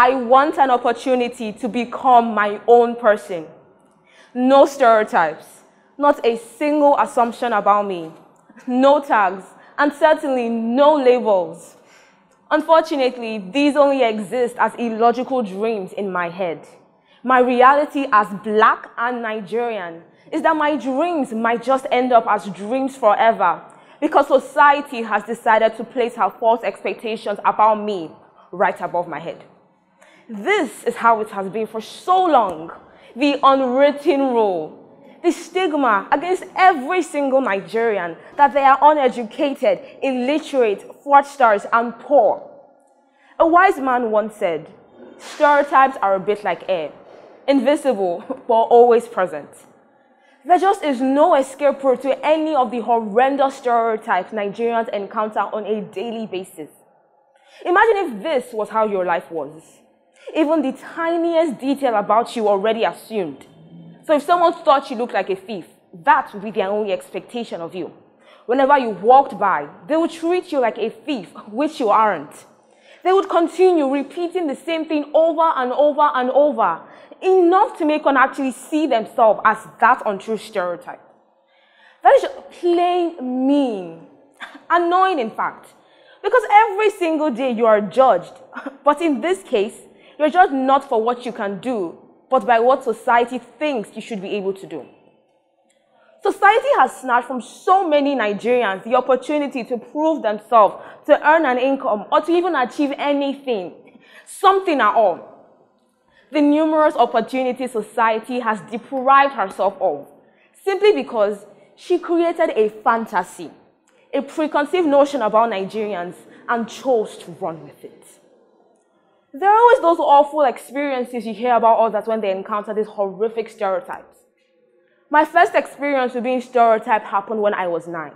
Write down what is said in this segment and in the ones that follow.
I want an opportunity to become my own person. No stereotypes, not a single assumption about me, no tags, and certainly no labels. Unfortunately, these only exist as illogical dreams in my head. My reality as black and Nigerian is that my dreams might just end up as dreams forever because society has decided to place her false expectations about me right above my head. This is how it has been for so long. The unwritten rule, the stigma against every single Nigerian that they are uneducated, illiterate, fraudsters, and poor. A wise man once said, stereotypes are a bit like air, invisible but always present. There just is no escape route to any of the horrendous stereotypes Nigerians encounter on a daily basis. Imagine if this was how your life was. Even the tiniest detail about you already assumed. So if someone thought you looked like a thief, that would be their only expectation of you. Whenever you walked by, they would treat you like a thief, which you aren't. They would continue repeating the same thing over and over and over, enough to make one actually see themselves as that untrue stereotype. That is plain mean, annoying in fact, because every single day you are judged, but in this case, you're judged not for what you can do, but by what society thinks you should be able to do. Society has snatched from so many Nigerians the opportunity to prove themselves, to earn an income, or to even achieve anything, something at all. The numerous opportunities society has deprived herself of, simply because she created a fantasy, a preconceived notion about Nigerians, and chose to run with it. There are always those awful experiences you hear about others when they encounter these horrific stereotypes. My first experience with being stereotyped happened when I was nine.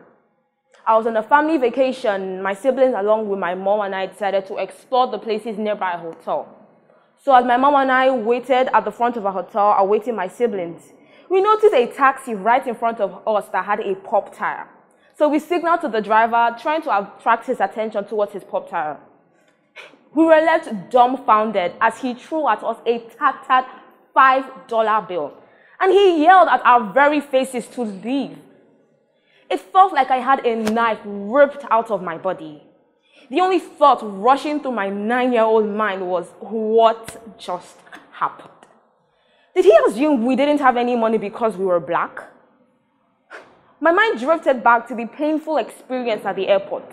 I was on a family vacation. My siblings, along with my mom and I, decided to explore the places nearby a hotel. So as my mom and I waited at the front of a hotel, awaiting my siblings, we noticed a taxi right in front of us that had a pop tire. So we signaled to the driver, trying to attract his attention towards his pop tire. We were left dumbfounded as he threw at us a tattered $5 bill. And he yelled at our very faces to leave. It felt like I had a knife ripped out of my body. The only thought rushing through my nine year old mind was, what just happened? Did he assume we didn't have any money because we were black? My mind drifted back to the painful experience at the airport.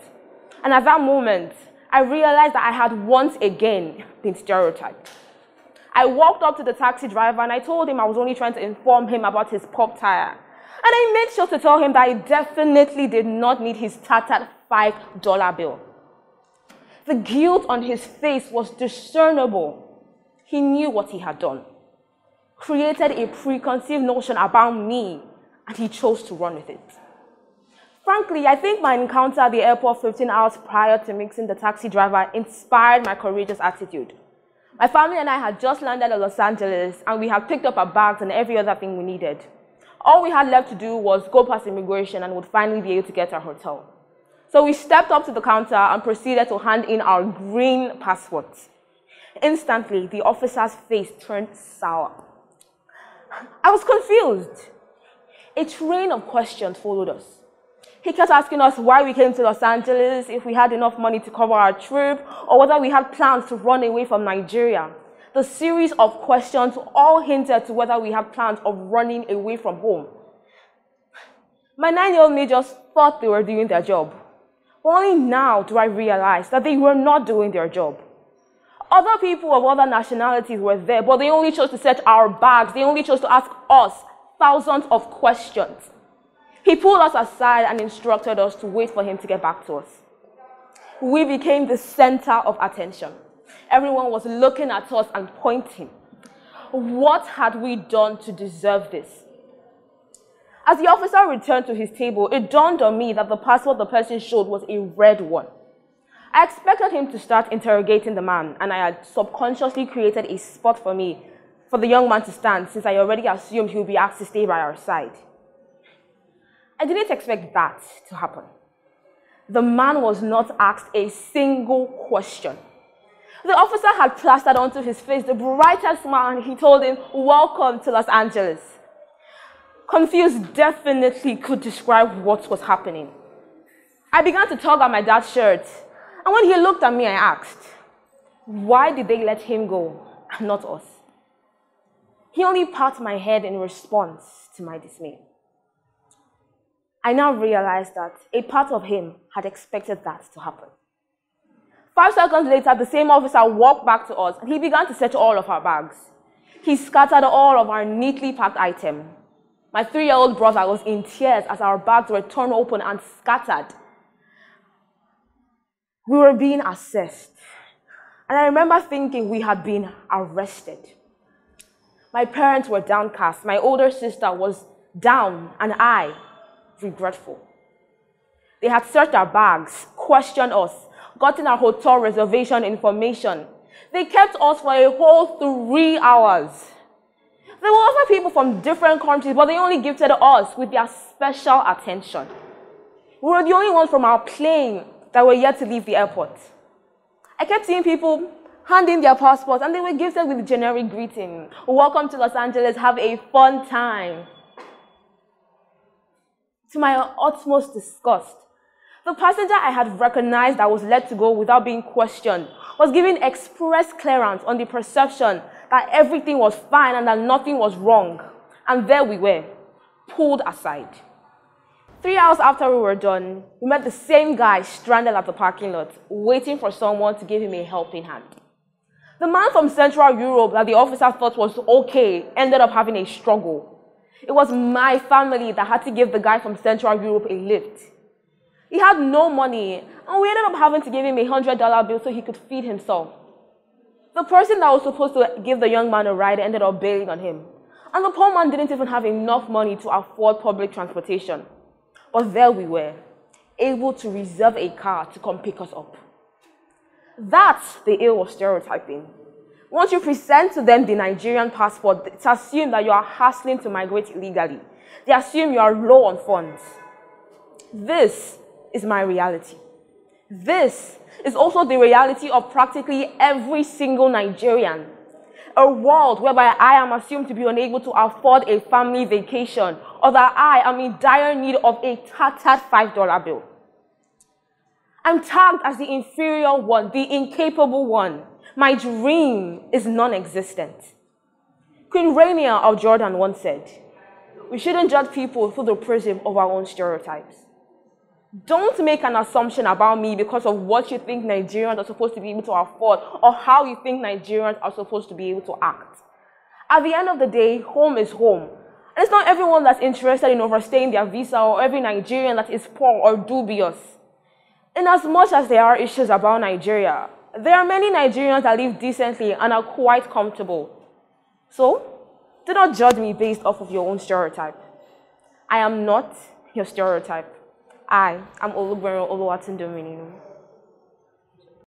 And at that moment, I realized that I had once again been stereotyped. I walked up to the taxi driver and I told him I was only trying to inform him about his pop tire. And I made sure to tell him that I definitely did not need his tattered $5 bill. The guilt on his face was discernible. He knew what he had done, created a preconceived notion about me, and he chose to run with it. Frankly, I think my encounter at the airport 15 hours prior to mixing the taxi driver inspired my courageous attitude. My family and I had just landed in Los Angeles and we had picked up our bags and every other thing we needed. All we had left to do was go past immigration and would finally be able to get our hotel. So we stepped up to the counter and proceeded to hand in our green passports. Instantly, the officer's face turned sour. I was confused. A train of questions followed us. He kept asking us why we came to Los Angeles, if we had enough money to cover our trip, or whether we had plans to run away from Nigeria. The series of questions all hinted to whether we had plans of running away from home. My nine-year-old me just thought they were doing their job. Only now do I realize that they were not doing their job. Other people of other nationalities were there, but they only chose to search our bags. They only chose to ask us thousands of questions. He pulled us aside and instructed us to wait for him to get back to us. We became the center of attention. Everyone was looking at us and pointing. What had we done to deserve this? As the officer returned to his table, it dawned on me that the passport the person showed was a red one. I expected him to start interrogating the man, and I had subconsciously created a spot for me, for the young man to stand, since I already assumed he would be asked to stay by our side. I didn't expect that to happen. The man was not asked a single question. The officer had plastered onto his face the brightest smile and he told him, Welcome to Los Angeles. Confused definitely could describe what was happening. I began to tug at my dad's shirt, and when he looked at me, I asked, Why did they let him go and not us? He only patted my head in response to my dismay. I now realized that a part of him had expected that to happen. Five seconds later, the same officer walked back to us and he began to search all of our bags. He scattered all of our neatly packed items. My three year old brother was in tears as our bags were torn open and scattered. We were being assessed. And I remember thinking we had been arrested. My parents were downcast. My older sister was down, and I regretful. They had searched our bags, questioned us, gotten our hotel reservation information. They kept us for a whole three hours. There were other people from different countries, but they only gifted us with their special attention. We were the only ones from our plane that were yet to leave the airport. I kept seeing people handing their passports, and they were gifted with generic greeting. Welcome to Los Angeles, have a fun time. To my utmost disgust, the passenger I had recognized that was let to go without being questioned was given express clearance on the perception that everything was fine and that nothing was wrong. And there we were, pulled aside. Three hours after we were done, we met the same guy stranded at the parking lot, waiting for someone to give him a helping hand. The man from Central Europe that the officer thought was okay ended up having a struggle. It was my family that had to give the guy from Central Europe a lift. He had no money, and we ended up having to give him a $100 bill so he could feed himself. The person that was supposed to give the young man a ride ended up bailing on him. And the poor man didn't even have enough money to afford public transportation. But there we were, able to reserve a car to come pick us up. That's the ill of stereotyping. Once you present to them the Nigerian passport, it's assumed that you are hustling to migrate illegally. They assume you are low on funds. This is my reality. This is also the reality of practically every single Nigerian. A world whereby I am assumed to be unable to afford a family vacation or that I am in dire need of a tattered $5 bill. I'm tagged as the inferior one, the incapable one. My dream is non existent. Queen Rania of Jordan once said, We shouldn't judge people through the prism of our own stereotypes. Don't make an assumption about me because of what you think Nigerians are supposed to be able to afford or how you think Nigerians are supposed to be able to act. At the end of the day, home is home. And it's not everyone that's interested in overstaying their visa or every Nigerian that is poor or dubious. In as much as there are issues about Nigeria, there are many Nigerians that live decently and are quite comfortable. So, do not judge me based off of your own stereotype. I am not your stereotype. I am Olugbenro Oluwatunde